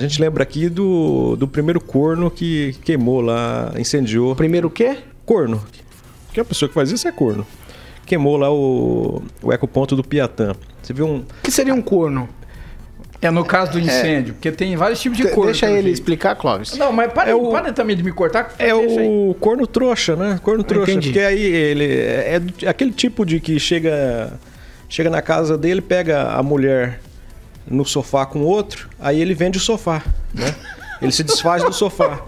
A gente lembra aqui do, do primeiro corno que queimou lá, incendiou. Primeiro o quê? Corno. Que a pessoa que faz isso é corno. Queimou lá o, o ecoponto do Piatã. Você viu um. O que seria um corno? É no caso do incêndio, porque tem vários tipos de corno. Deixa ele jeito. explicar, Clóvis. Não, mas para, É o- para também de me cortar. É o corno trouxa, né? Corno trouxa. entendi. Porque aí ele é do- aquele tipo de que chega chega na casa dele, pega a mulher no sofá com outro, aí ele vende o sofá, né? Ele se desfaz do sofá.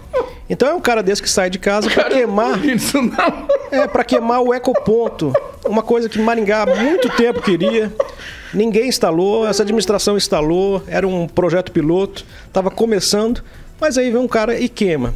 Então é um cara desse que sai de casa pra queimar, Isso não. é para queimar o ecoponto, uma coisa que Maringá há muito tempo queria. Ninguém instalou, essa administração instalou, era um projeto piloto, estava começando, mas aí vem um cara e queima.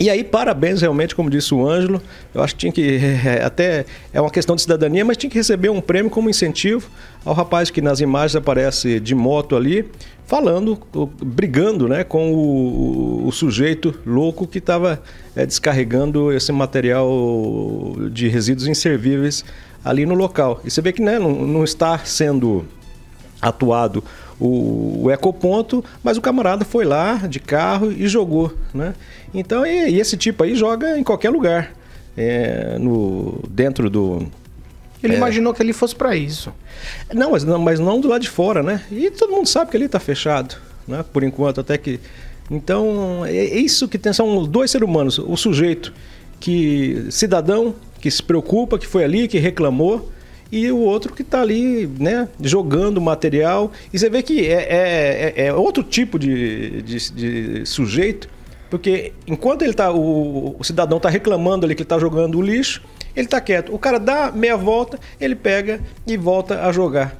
E aí, parabéns realmente, como disse o Ângelo. Eu acho que tinha que. Até é uma questão de cidadania, mas tinha que receber um prêmio como incentivo ao rapaz que nas imagens aparece de moto ali, falando, brigando né, com o, o sujeito louco que estava descarregando esse material de resíduos inservíveis ali no local. E você vê que né, não, não está sendo atuado o, o ecoponto, mas o camarada foi lá de carro e jogou, né? Então, e, e esse tipo aí joga em qualquer lugar, é, no, dentro do... Ele imaginou que ele fosse pra isso. Não mas, não, mas não do lado de fora, né? E todo mundo sabe que ali está fechado, né? Por enquanto, até que... Então, é é isso que tem, são dois seres humanos, o sujeito que, cidadão, que se preocupa, que foi ali, que reclamou, e o outro que está ali, né, jogando material. E você vê que é, é, é- é outro tipo de, de, de sujeito, porque enquanto ele tá, o, o cidadão está reclamando ali que ele está jogando o lixo, ele está quieto. O cara dá meia volta, ele pega e volta a jogar.